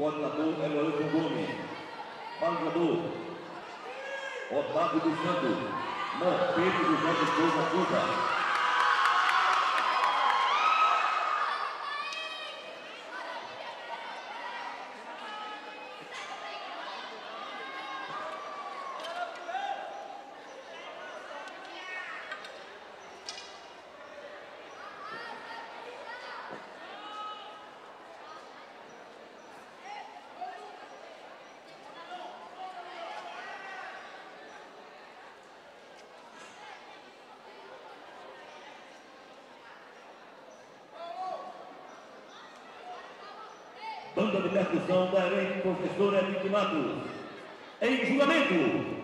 Contra-gol é Lorenzo Gomes. Contra-gol. Otávio dos Santos. Não, Pedro dos Santos Souza Cuba. Banda de percussão da EREM, professor Henrique Matos. Em julgamento.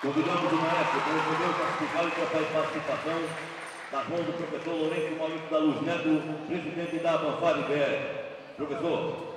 Convidamos o maestro para o classificado e a participação das mãos do professor Lourenço Maurício da Luz Neto, presidente da Banfari BR. Professor.